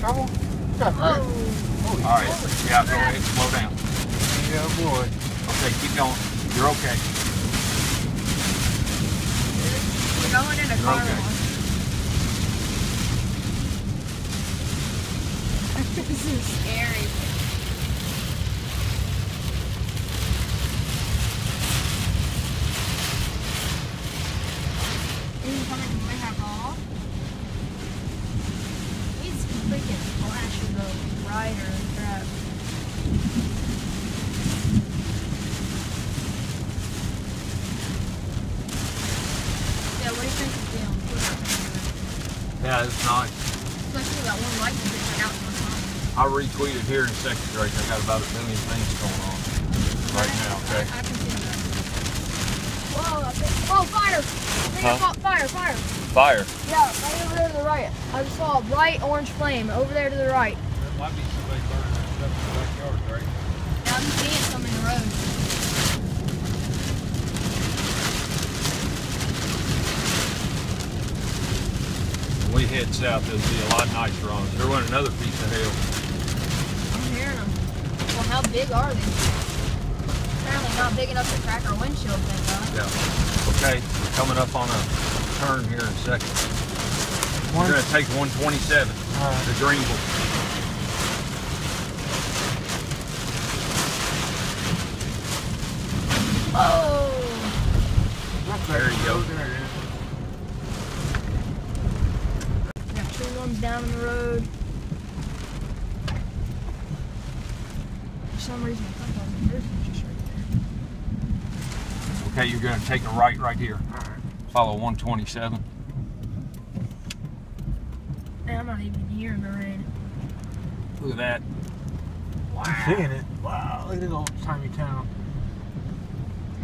trouble? Got hurt? Holy All right. Yeah, go ahead. Slow down. Yeah, boy. Okay, keep going. You're okay. We're going in a You're car okay. this is scary. Is he coming to my off? He's freaking flashing the rider and crap. Yeah, what do you think Twitter thing? Yeah, it's nice. Especially that one light that they out I retweeted here in second, Drake. I got about a million things going on right now, okay? I, I can see that. Whoa, I oh, fire! I think I Huh? fire, fire. Fire. Yeah, right over there to the right. I just saw a bright orange flame over there to the right. There might be somebody burning that stuff in the backyard, Drake. Yeah, I'm seeing some in the road. When we head south, it'll be a lot nicer on us. There went another piece of hail. I'm hearing them. Well, how big are they? Apparently not big enough to crack our windshield, thank God. Yeah. Okay, we're coming up on a turn here in a second. One- We're gonna take 127 All right. to Greenville. Oh! That's There right. you go. There it is. Got two ones down the road. For some reason, I thought that was yours was just right there. Okay, you're gonna take a right right here. All right. Follow 127. And I'm not even hearing the rain. Look at that. I'm seeing it. Wow, look at this old timey town.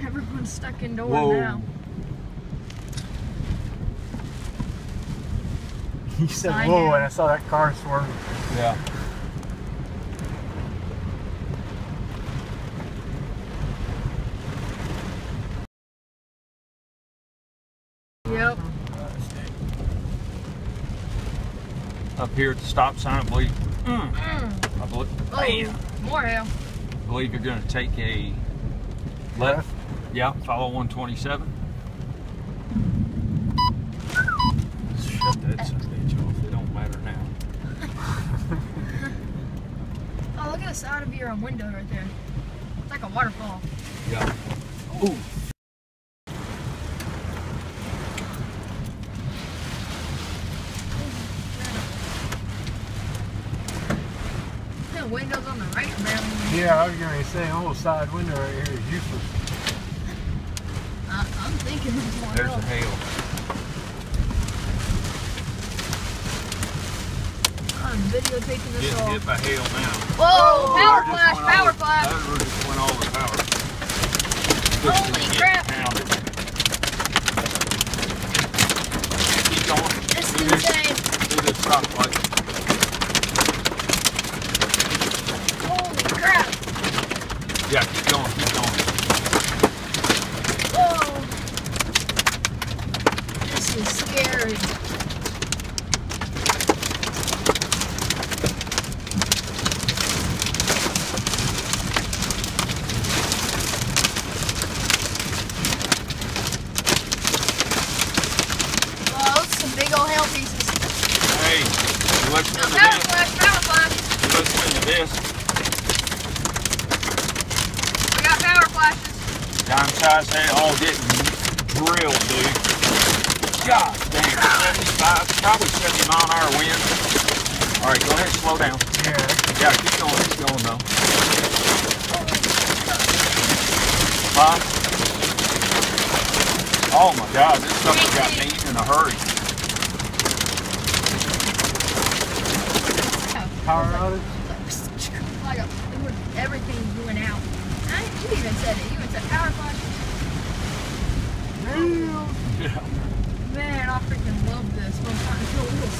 Everyone's stuck indoors Whoa. now. He said I whoa, know. and I saw that car swerving. Yeah. Yep. Up here at the stop sign, I believe. Mm, Mm. I believe, Oh, more hail. I believe you're gonna take a left. Yeah, follow 127. Shut that son of a bitch off. It don't matter now. Oh, look at the side of your um, window right there. It's like a waterfall. Yeah. Ooh. The windows on the right are barely. Yeah, I was gonna say, whole side window right here is useless. I, I'm thinking there's a hail. I'm videotaping this Getting all. hit by hail now. Whoa! Power flash! Power flash! That just went over power. Holy crap. Keep going. This is insane. Do this stoplight. Holy crap! Yeah, keep going, keep going. Whoa! This is scary. Whoa, those are some big old hail pieces. Hey, Now, to power this. flash, power flash. You listen to this. We got power flashes. Dime size hail all getting drilled, dude. God damn, 75, probably 70 mile an hour wind. All right, go ahead, slow down. Yeah. Oh, yeah, keep going, keep going though. Huh? Oh my God, this sucker got me in a hurry. Power outage. Like a, everything went out. I, you even said it. You even said power flash. Damn. Yeah. Man, I freaking love this. When I'm trying to kill wheels.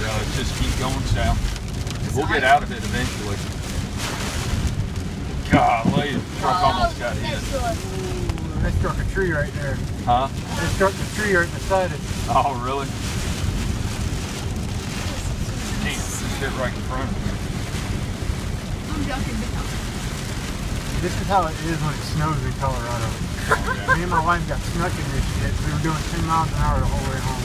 Yeah, let's just keep going south. We'll get out of it eventually. Golly, the truck oh, almost got hit. Next. They struck a tree right there. Huh? They struck the tree right beside it. Oh, really? Damn, this shit right in front of me. I'm joking. This is how it is when it snows in Colorado. Me and my wife got snuck in this shit. We were doing 10 miles an hour the whole way home.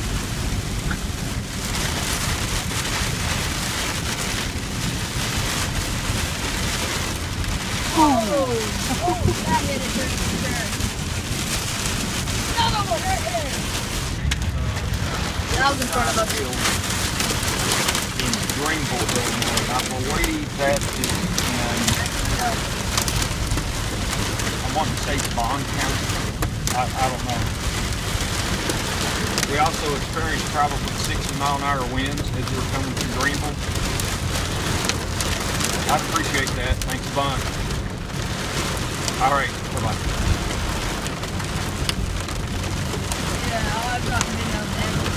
Oh, oh, that hit it for sure. Another one right there. That was in front of us. In Greenville. I believe that is in, I want to say Bond County. I, I don't know. We also experienced probably 60 mile an hour winds as we were coming through Greenville. I appreciate that. Thanks a bunch. All right. Bye-bye. Yeah, I'll drop him in